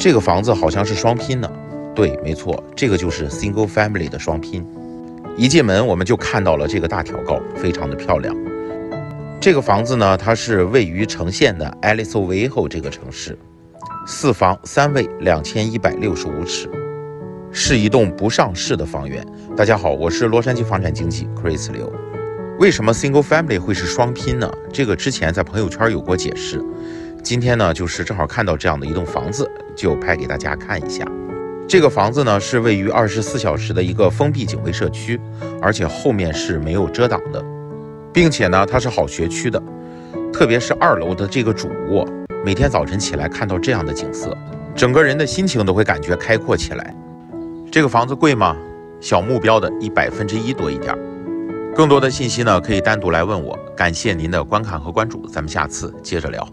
这个房子好像是双拼呢。对，没错，这个就是 single family 的双拼。一进门我们就看到了这个大挑高，非常的漂亮。这个房子呢，它是位于城县的 Aliso Viejo 这个城市，四房三卫，两千一百六十五尺，是一栋不上市的房源。大家好，我是洛杉矶房产经纪 Chris 刘。为什么 single family 会是双拼呢？这个之前在朋友圈有过解释。今天呢，就是正好看到这样的一栋房子，就拍给大家看一下。这个房子呢，是位于二十四小时的一个封闭警卫社区，而且后面是没有遮挡的。并且呢，它是好学区的，特别是二楼的这个主卧，每天早晨起来看到这样的景色，整个人的心情都会感觉开阔起来。这个房子贵吗？小目标的一百分之一多一点。更多的信息呢，可以单独来问我。感谢您的观看和关注，咱们下次接着聊。